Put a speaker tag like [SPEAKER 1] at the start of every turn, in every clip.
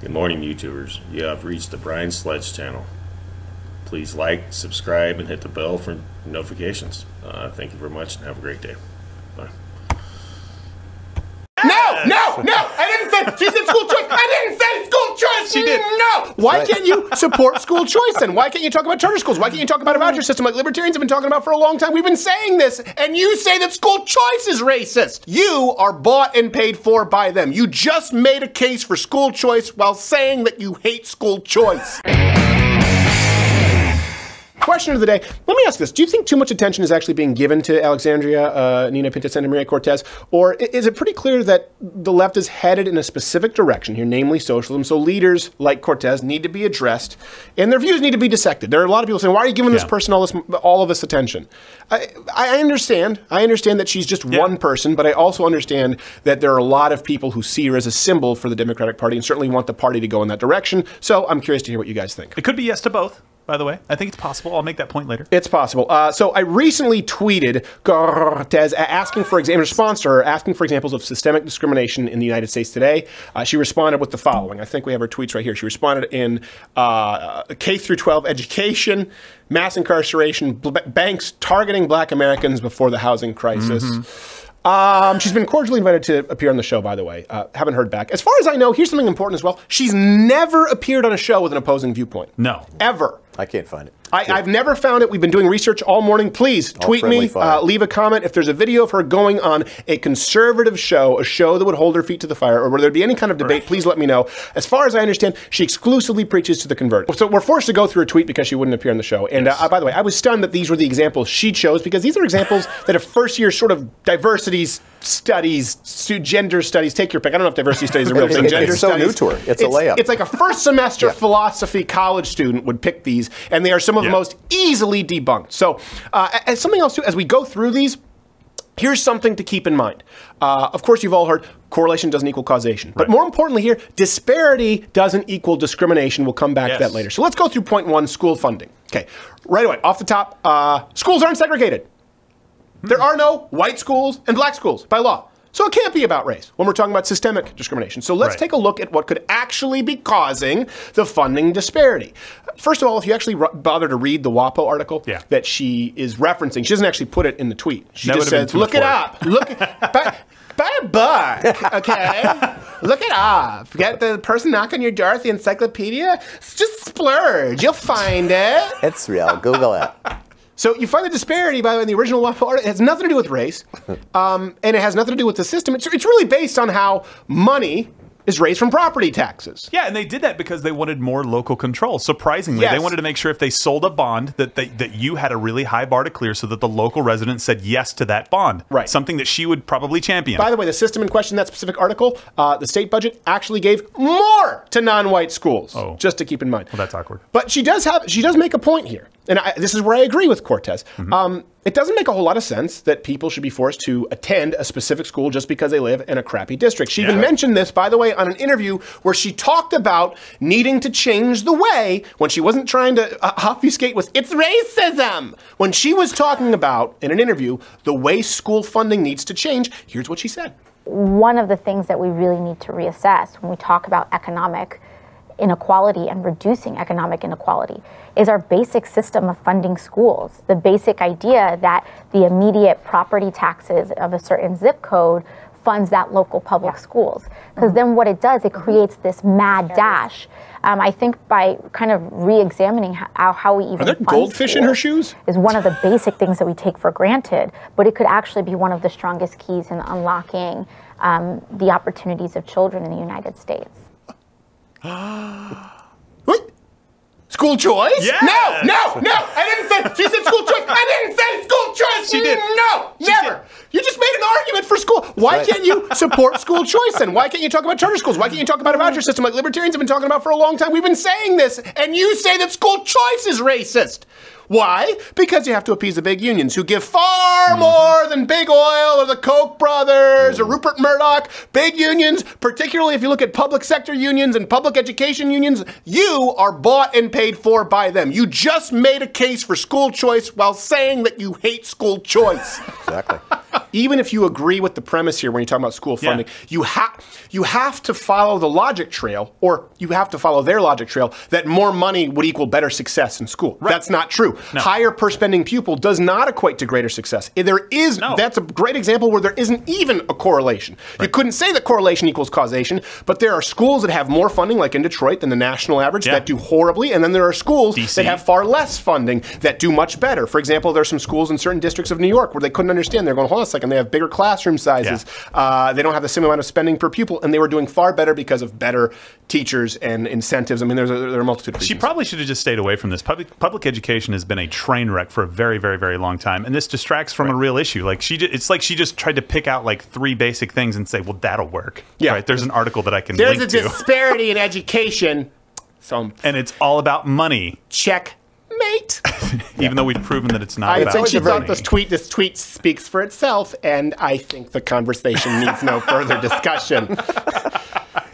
[SPEAKER 1] Good morning, YouTubers. You have reached the Brian Sledge channel. Please like, subscribe, and hit the bell for notifications. Uh, thank you very much, and have a great day. Bye.
[SPEAKER 2] No, no, no! I didn't say she said school choice. I didn't say school choice.
[SPEAKER 3] She did.
[SPEAKER 2] No. Why can't you support school choice then? Why can't you talk about charter schools? Why can't you talk about a voucher system like libertarians have been talking about for a long time? We've been saying this, and you say that school choice is racist. You are bought and paid for by them. You just made a case for school choice while saying that you hate school choice. Question of the day. Let me ask this. Do you think too much attention is actually being given to Alexandria, uh, Nina Pinto, Santa Maria Cortez? Or is it pretty clear that the left is headed in a specific direction here, namely socialism? So leaders like Cortez need to be addressed and their views need to be dissected. There are a lot of people saying, why are you giving this person all, this, all of this attention? I, I understand. I understand that she's just one person, but I also understand that there are a lot of people who see her as a symbol for the Democratic Party and certainly want the party to go in that direction. So I'm curious to hear what you guys think.
[SPEAKER 3] It could be yes to both, by the way. I think it's possible. I'll make that point later.
[SPEAKER 2] It's possible. Uh, so I recently tweeted Cortez asking for exam- in response to her asking for examples of systemic discrimination in the United States today. Uh, she responded with the following. I think we have her tweets right here. She responded in uh, K through 12 education, mass incarceration, banks targeting Black Americans before the housing crisis. Um, she's been cordially invited to appear on the show, by the way. Uh, haven't heard back. As far as I know, here's something important as well. She's never appeared on a show with an opposing viewpoint.
[SPEAKER 3] No.
[SPEAKER 2] Ever.
[SPEAKER 4] I can't find it.
[SPEAKER 2] I, I've never found it. We've been doing research all morning. Please tweet me, uh, leave a comment. If there's a video of her going on a conservative show, a show that would hold her feet to the fire, or where there'd be any kind of debate, please let me know. As far as I understand, she exclusively preaches to the converted. So we're forced to go through a tweet because she wouldn't appear on the show. And uh, by the way, I was stunned that these were the examples she chose because these are examples that a first year sort of diversity studies, stu- gender studies, take your pick. I don't know if diversity studies is a real thing.
[SPEAKER 4] It's
[SPEAKER 2] Gender
[SPEAKER 4] so
[SPEAKER 2] studies.
[SPEAKER 4] new to her. It's a layup.
[SPEAKER 2] It's like a first semester philosophy college student would pick these, and they are some of the most easily debunked. So, uh, as something else too, as we go through these, here's something to keep in mind. Uh, of course, you've all heard correlation doesn't equal causation, but
[SPEAKER 3] Right.
[SPEAKER 2] more importantly, here disparity doesn't equal discrimination. We'll come back to that later. So let's go through point one: school funding. Okay, right away off the top, uh, schools aren't segregated. There are no white schools and black schools by law. So it can't be about race when we're talking about systemic discrimination. So let's
[SPEAKER 3] Right.
[SPEAKER 2] take a look at what could actually be causing the funding disparity. First of all, if you actually ru- bother to read the WAPO article
[SPEAKER 3] Yeah.
[SPEAKER 2] that she is referencing, she doesn't actually put it in the tweet. She
[SPEAKER 3] That
[SPEAKER 2] just
[SPEAKER 3] would
[SPEAKER 2] says, look it up. Look buy, buy a book, okay? look it up. Get the person knocking your door at the encyclopedia. Just splurge. You'll find it.
[SPEAKER 4] It's real. Google it.
[SPEAKER 2] So you find the disparity, by the way, in the original WAPO article. It has nothing to do with race, um, and it has nothing to do with the system. It's, it's really based on how money is raised from property taxes.
[SPEAKER 3] Yeah, and they did that because they wanted more local control. Surprisingly,
[SPEAKER 2] Yes.
[SPEAKER 3] they wanted to make sure if they sold a bond that they, that you had a really high bar to clear, so that the local resident said yes to that bond.
[SPEAKER 2] Right.
[SPEAKER 3] Something that she would probably champion.
[SPEAKER 2] By the way, the system in question, that specific article, uh, the state budget actually gave more to non-white schools.
[SPEAKER 3] Oh.
[SPEAKER 2] Just to keep in mind.
[SPEAKER 3] well, that's awkward.
[SPEAKER 2] But she does have she does make a point here, and I, this is where I agree with Cortez.
[SPEAKER 3] Mm-hmm.
[SPEAKER 2] Um, it doesn't make a whole lot of sense that people should be forced to attend a specific school just because they live in a crappy district. She even mentioned this, by the way, on an interview where she talked about needing to change the way when she wasn't trying to uh, obfuscate with it's racism. When she was talking about in an interview the way school funding needs to change, here's what she said.
[SPEAKER 5] one of the things that we really need to reassess when we talk about economic inequality and reducing economic inequality is our basic system of funding schools. The basic idea that the immediate property taxes of a certain zip code funds that local public schools. Because then what it does, it creates this mad dash. Um, I think by kind of re-examining how, how we even
[SPEAKER 2] Are there goldfish in her shoes?
[SPEAKER 5] is one of the basic things that we take for granted, but it could actually be one of the strongest keys in unlocking um, the opportunities of children in the United States.
[SPEAKER 2] What? School choice?
[SPEAKER 3] Yes!
[SPEAKER 2] No, no, no. I didn't say. She said school choice. I didn't say school choice.
[SPEAKER 3] She did.
[SPEAKER 2] No, never. You just made an argument for school. Why
[SPEAKER 4] right.
[SPEAKER 2] can't you support school choice then? Why can't you talk about charter schools? Why can't you talk about a voucher system like libertarians have been talking about for a long time? We've been saying this, and you say that school choice is racist. Why? Because you have to appease the big unions who give far mm-hmm. more than Big Oil or the Koch brothers or mm. Rupert Murdoch. Big unions, particularly if you look at public sector unions and public education unions, you are bought and paid for by them. You just made a case for school choice while saying that you hate school choice.
[SPEAKER 4] Exactly.
[SPEAKER 2] even if you agree with the premise here when you talk about school
[SPEAKER 3] Yeah.
[SPEAKER 2] funding, you have you have to follow the logic trail, or you have to follow their logic trail that more money would equal better success in school. That's not true. Higher per spending pupil does not equate to greater success. There is
[SPEAKER 3] No.
[SPEAKER 2] that's a great example where there isn't even a correlation. You couldn't say that correlation equals causation, but there are schools that have more funding, like in Detroit, than the national average
[SPEAKER 3] Yeah.
[SPEAKER 2] that do horribly, and then there are schools
[SPEAKER 3] DC.
[SPEAKER 2] that have far less funding that do much better. For example, there's some schools in certain districts of New York where they couldn't understand. They're going, hold on a second, they have bigger classroom sizes. Uh, they don't have the same amount of spending per pupil, and they were doing far better because of better teachers and incentives. I mean, there's a, there are a multitude of
[SPEAKER 3] She probably should have just stayed away from this. Public public education has been a train wreck for a very, very, very long time, and this distracts from a real issue. Like she, it's like she just tried to pick out like three basic things and say, "Well, that'll work."
[SPEAKER 2] Yeah.
[SPEAKER 3] right. There's an article that I can
[SPEAKER 2] there's a disparity in education. So
[SPEAKER 3] and it's all about money,
[SPEAKER 2] checkmate.
[SPEAKER 3] even though we've proven that it's not
[SPEAKER 2] I
[SPEAKER 3] about
[SPEAKER 2] think she
[SPEAKER 3] money.
[SPEAKER 2] thought this tweet this tweet speaks for itself, and I think the conversation needs no further discussion.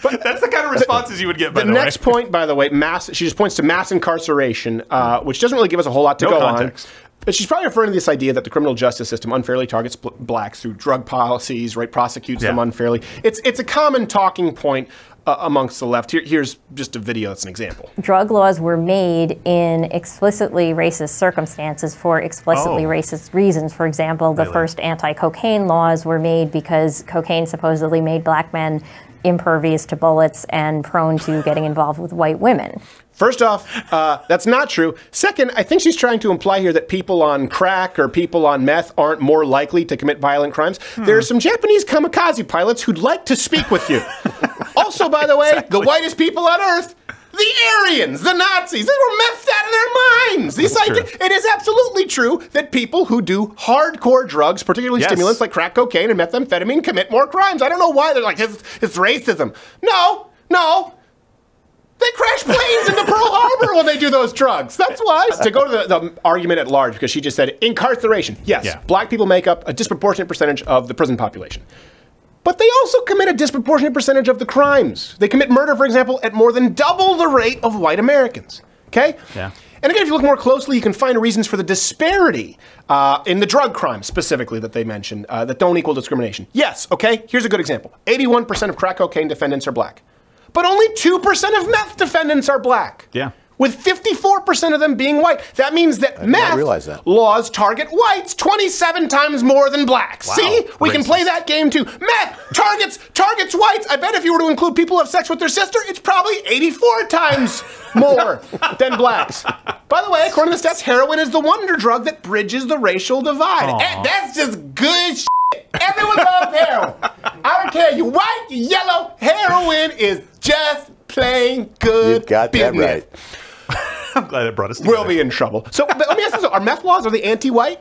[SPEAKER 3] But that's the kind of responses you would get. By
[SPEAKER 2] The
[SPEAKER 3] the,
[SPEAKER 2] next
[SPEAKER 3] way.
[SPEAKER 2] point, by the way, mass. She just points to mass incarceration, uh, which doesn't really give us a whole lot to
[SPEAKER 3] No
[SPEAKER 2] go
[SPEAKER 3] context.
[SPEAKER 2] on. But she's probably referring to this idea that the criminal justice system unfairly targets bl- blacks through drug policies, right? Prosecutes them unfairly. It's it's a common talking point uh, amongst the left. Here, here's just a video that's an example.
[SPEAKER 6] drug laws were made in explicitly racist circumstances for explicitly
[SPEAKER 3] Oh.
[SPEAKER 6] racist reasons. For example, the
[SPEAKER 3] Really?
[SPEAKER 6] first anti cocaine laws were made because cocaine supposedly made black men impervious to bullets and prone to getting involved with white women.
[SPEAKER 2] First off, uh, that's not true. Second, I think she's trying to imply here that people on crack or people on meth aren't more likely to commit violent crimes. There are some Japanese kamikaze pilots who'd like to speak with you. also, by the way, the whitest people on earth. The Aryans, the Nazis, they were methed out of their minds. These
[SPEAKER 3] true.
[SPEAKER 2] it is absolutely true that people who do hardcore drugs, particularly
[SPEAKER 3] Yes.
[SPEAKER 2] stimulants like crack cocaine and methamphetamine, commit more crimes. I don't know why they're like, it's, it's racism. No, no, they crash planes into Pearl Harbor when they do those drugs. That's why. To go to the, the argument at large, because she just said incarceration. Yes,
[SPEAKER 3] Yeah.
[SPEAKER 2] black people make up a disproportionate percentage of the prison population. But they also commit a disproportionate percentage of the crimes. They commit murder, for example, at more than double the rate of white Americans. Okay?
[SPEAKER 3] Yeah.
[SPEAKER 2] And again, if you look more closely, you can find reasons for the disparity uh, in the drug crimes specifically that they mention uh, that don't equal discrimination. Yes, okay, here's a good example 81% of crack cocaine defendants are black, but only 2% of meth defendants are black.
[SPEAKER 3] Yeah.
[SPEAKER 2] With 54% of them being white. That means that
[SPEAKER 4] not
[SPEAKER 2] meth
[SPEAKER 4] that.
[SPEAKER 2] laws target whites 27 times more than blacks.
[SPEAKER 3] Wow.
[SPEAKER 2] See? We can play that game too. Meth targets targets whites. I bet if you were to include people who have sex with their sister, it's probably 84 times more than blacks. By the way, according to the stats, heroin is the wonder drug that bridges the racial divide. That's just good shit. Everyone loves heroin. I don't care you white, you yellow, heroin is just plain good
[SPEAKER 4] You've got that right.
[SPEAKER 3] I'm glad it brought us. Together.
[SPEAKER 2] We'll be in trouble. So but let me ask you this: Are meth laws are they anti-white?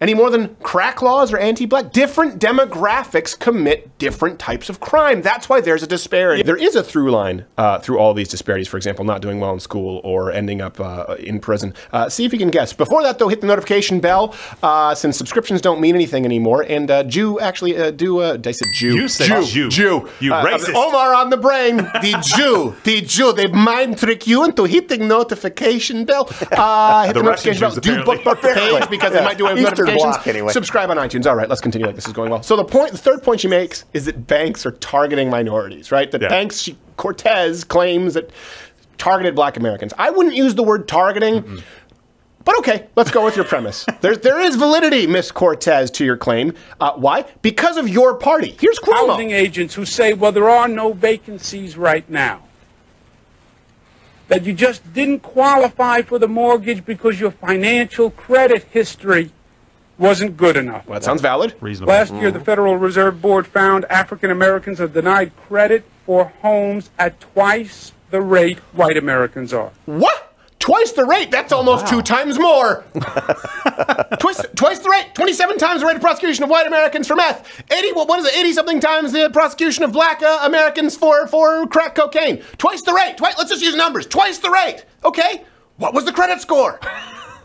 [SPEAKER 2] Any more than crack laws or anti-black? Different demographics commit different types of crime. That's why there's a disparity. There is a through line uh, through all these disparities. For example, not doing well in school or ending up uh, in prison. Uh, see if you can guess. Before that, though, hit the notification bell uh, since subscriptions don't mean anything anymore. And uh, Jew actually uh, do. Uh, I said Jew.
[SPEAKER 3] You said Jew.
[SPEAKER 2] Jew.
[SPEAKER 3] You
[SPEAKER 2] Uh,
[SPEAKER 3] racist.
[SPEAKER 2] Omar on the brain. The Jew. The Jew. They mind trick you into hitting notification bell. Uh, hit the,
[SPEAKER 3] The Russian
[SPEAKER 2] notification bell.
[SPEAKER 3] Jews,
[SPEAKER 2] Do bookmark the page because they might do
[SPEAKER 4] Eastern
[SPEAKER 2] notifications.
[SPEAKER 4] Bloc, anyway.
[SPEAKER 2] Subscribe on iTunes. All right, let's continue like this is going well. So the point, the third point she makes is that banks are targeting minorities, right? That
[SPEAKER 3] Yeah.
[SPEAKER 2] banks, she, Cortez claims that targeted black Americans. I wouldn't use the word targeting. But okay, let's go with your premise. There's, there is validity, Miss Cortez, to your claim. Uh, why? Because of your party. Here's
[SPEAKER 7] housing agents who say, well, there are no vacancies right now. That you just didn't qualify for the mortgage because your financial credit history wasn't good enough.
[SPEAKER 2] Well, that sounds valid.
[SPEAKER 3] reasonable.
[SPEAKER 7] Last year, the Federal Reserve Board found African Americans are denied credit for homes at twice the rate white Americans are.
[SPEAKER 2] What? Twice the rate? That's almost two times more. twice, twice the rate. 27 times the rate of prosecution of white Americans for meth. 80, what, what is it? 80 something times the prosecution of black uh, Americans for, for crack cocaine. Twice the rate. Twice, let's just use numbers. Twice the rate. Okay. What was the credit score?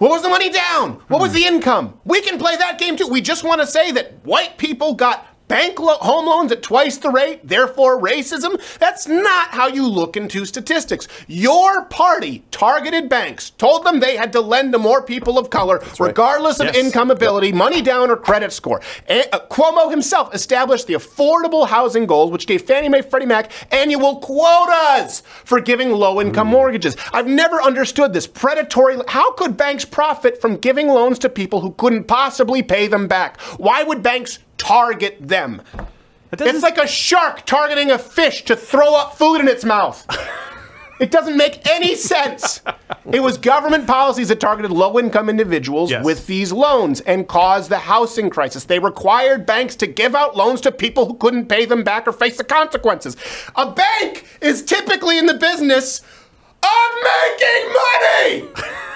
[SPEAKER 2] What was the money down? What was hmm. the income? We can play that game too. We just want to say that white people got bank lo- home loans at twice the rate, therefore racism. That's not how you look into statistics. Your party targeted banks, told them they had to lend to more people of color, regardless of
[SPEAKER 3] Yes.
[SPEAKER 2] income ability, money down, or credit score. And, uh, Cuomo himself established the affordable housing goals, which gave Fannie Mae, Freddie Mac annual quotas for giving low-income mortgages. I've never understood this predatory. How could banks profit from giving loans to people who couldn't possibly pay them back? Why would banks target them? It's like a shark targeting a fish to throw up food in its mouth. It doesn't make any sense. It was government policies that targeted low income individuals
[SPEAKER 3] Yes.
[SPEAKER 2] with these loans and caused the housing crisis. They required banks to give out loans to people who couldn't pay them back or face the consequences. A bank is typically in the business of making money.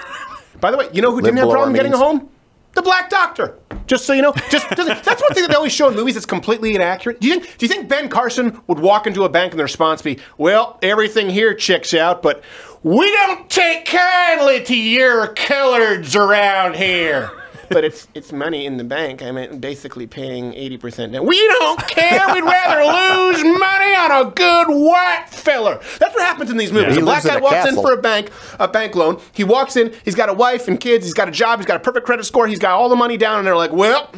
[SPEAKER 2] By the way, you know who didn't have a problem
[SPEAKER 4] our
[SPEAKER 2] getting a home? The black doctor. Just so you know, just, that's one thing that they always show in movies that's completely inaccurate. Do you think? Do you think Ben Carson would walk into a bank and the response be, "Well, everything here checks out, but we don't take kindly to your coloreds around here." But it's it's money in the bank. I mean, basically paying eighty percent down. We don't care. We'd rather lose money on a good white filler. That's what happens in these movies.
[SPEAKER 3] He
[SPEAKER 2] a black guy walks in for a bank, a bank loan. He walks in, he's got a wife and kids, he's got a job, he's got a perfect credit score, he's got all the money down, and they're like, well,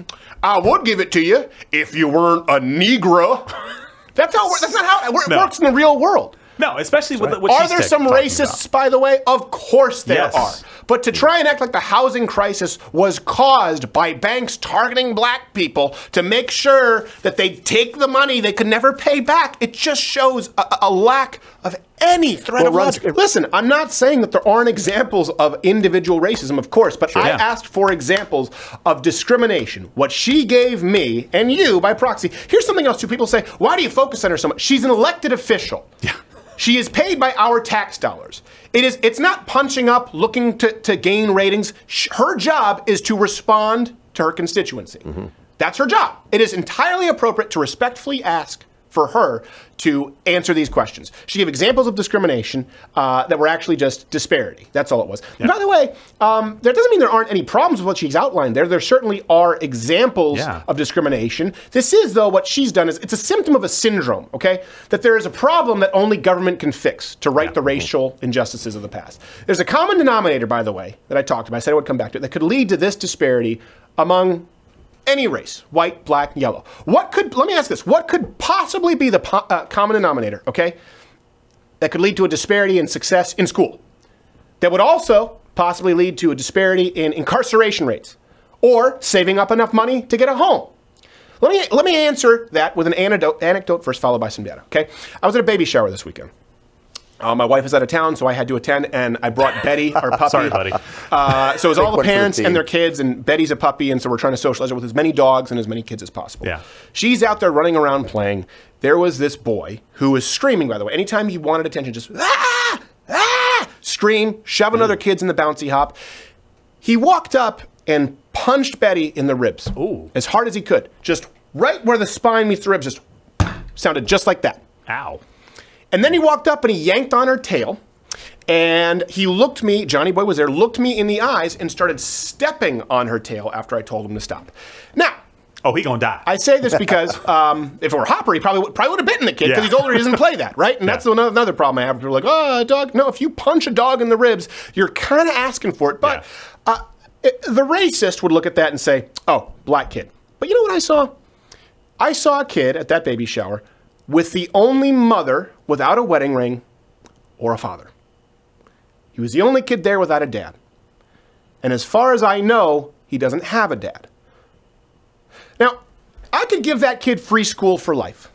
[SPEAKER 2] I would give it to you if you weren't a Negro. That's how. That's not how it
[SPEAKER 3] No.
[SPEAKER 2] works in the real world.
[SPEAKER 3] No, especially with what
[SPEAKER 2] Are
[SPEAKER 3] she's
[SPEAKER 2] there some racists,
[SPEAKER 3] about.
[SPEAKER 2] by the way? Of course there
[SPEAKER 3] Yes.
[SPEAKER 2] are. But to try and act like the housing crisis was caused by banks targeting black people to make sure that they take the money they could never pay back, it just shows a, a lack of any threat
[SPEAKER 4] Well,
[SPEAKER 2] of
[SPEAKER 4] runs-
[SPEAKER 2] logic. Listen, I'm not saying that there aren't examples of individual racism, of course, but I
[SPEAKER 3] Yeah.
[SPEAKER 2] asked for examples of discrimination. What she gave me and you by proxy. Here's something else too. People say, why do you focus on her so much? She's an elected official.
[SPEAKER 3] Yeah.
[SPEAKER 2] She is paid by our tax dollars. It is. It's not punching up, looking to, to gain ratings. Her job is to respond to her constituency. Mm-hmm. That's her job. It is entirely appropriate to respectfully ask for her to answer these questions. She gave examples of discrimination uh, that were actually just disparity. That's all it was. And by the way, um, that doesn't mean there aren't any problems with what she's outlined there. There certainly are examples
[SPEAKER 3] Yeah.
[SPEAKER 2] of discrimination. This is, though, what she's done is it's a symptom of a syndrome, okay? That there is a problem that only government can fix to right the racial injustices of the past. There's a common denominator, by the way, that I talked about. I said I would come back to it, that could lead to this disparity among any race, white, black, yellow. What could, let me ask this, what could possibly be the po- uh, common denominator, okay? That could lead to a disparity in success in school. That would also possibly lead to a disparity in incarceration rates or saving up enough money to get a home. Let me, let me answer that with an anecdote, anecdote first, followed by some data, okay? I was at a baby shower this weekend. Uh, my wife is out of town, so I had to attend, and I brought Betty, our puppy.
[SPEAKER 3] Sorry, buddy.
[SPEAKER 2] Uh, so it was all the
[SPEAKER 4] for the
[SPEAKER 2] parents and their kids, and Betty's a puppy, and so we're trying to socialize her with as many dogs and as many kids as possible.
[SPEAKER 3] Yeah.
[SPEAKER 2] She's out there running around playing. There was this boy who was screaming, by the way. Anytime he wanted attention, just ah, ah, scream, shoving other kids in the bouncy hop. He walked up and punched Betty in the ribs
[SPEAKER 3] Ooh.
[SPEAKER 2] as hard as he could, just right where the spine meets the ribs, just sounded just like that.
[SPEAKER 3] Ow.
[SPEAKER 2] And then he walked up and he yanked on her tail. And he looked me, Johnny Boy was there, looked me in the eyes and started stepping on her tail after I told him to stop. Now,
[SPEAKER 3] Oh, he gonna die.
[SPEAKER 2] I say this because um, if it were Hopper, he probably would, probably would have bitten the kid because
[SPEAKER 3] Yeah.
[SPEAKER 2] he's older. He doesn't play that, right? And that's another, another problem I have. People are like, oh, dog. No, if you punch a dog in the ribs, you're kind of asking for it. But uh, it- the racist would look at that and say, oh, black kid. But you know what I saw? I saw a kid at that baby shower with the only mother without a wedding ring or a father. He was the only kid there without a dad. And as far as I know, he doesn't have a dad. Now, I could give that kid free school for life.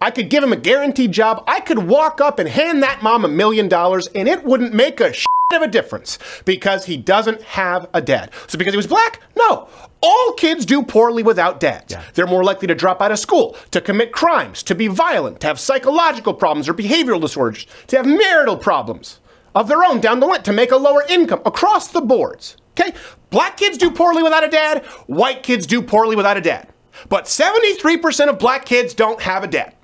[SPEAKER 2] I could give him a guaranteed job. I could walk up and hand that mom a million dollars and it wouldn't make a shit of a difference because he doesn't have a dad. So because he was black? No. All kids do poorly without dads. They're more likely to drop out of school, to commit crimes, to be violent, to have psychological problems or behavioral disorders, to have marital problems of their own down the line, to make a lower income across the boards. Okay? Black kids do poorly without a dad, white kids do poorly without a dad. But 73% of black kids don't have a dad.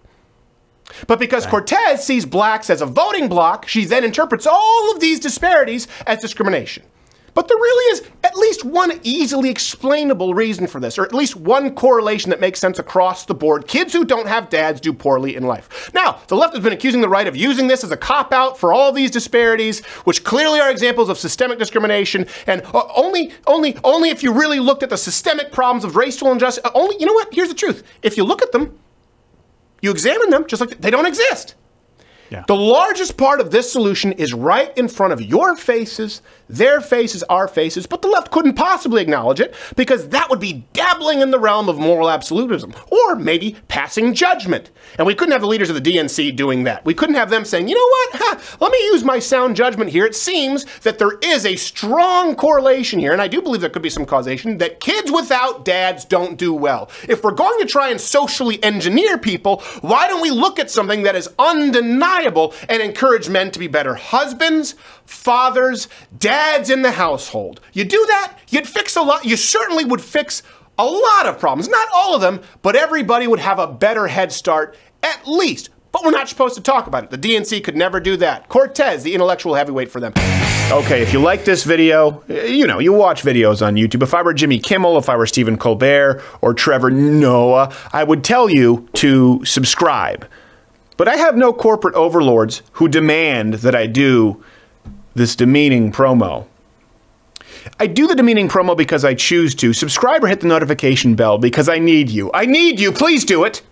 [SPEAKER 2] But because Cortez sees blacks as a voting bloc, she then interprets all of these disparities as discrimination. But there really is at least one easily explainable reason for this, or at least one correlation that makes sense across the board. Kids who don't have dads do poorly in life. Now, the left has been accusing the right of using this as a cop out for all these disparities, which clearly are examples of systemic discrimination. And uh, only, only, only if you really looked at the systemic problems of racial injustice, uh, only, you know what? Here's the truth. If you look at them, you examine them just like they don't exist. The largest part of this solution is right in front of your faces, their faces, our faces, but the left couldn't possibly acknowledge it because that would be dabbling in the realm of moral absolutism or maybe passing judgment. And we couldn't have the leaders of the DNC doing that. We couldn't have them saying, you know what, ha, let me use my sound judgment here. It seems that there is a strong correlation here, and I do believe there could be some causation, that kids without dads don't do well. If we're going to try and socially engineer people, why don't we look at something that is undeniable? And encourage men to be better husbands, fathers, dads in the household. You do that, you'd fix a lot. You certainly would fix a lot of problems. Not all of them, but everybody would have a better head start, at least. But we're not supposed to talk about it. The DNC could never do that. Cortez, the intellectual heavyweight for them. Okay, if you like this video, you know, you watch videos on YouTube. If I were Jimmy Kimmel, if I were Stephen Colbert, or Trevor Noah, I would tell you to subscribe. But I have no corporate overlords who demand that I do this demeaning promo. I do the demeaning promo because I choose to. Subscribe or hit the notification bell because I need you. I need you. Please do it.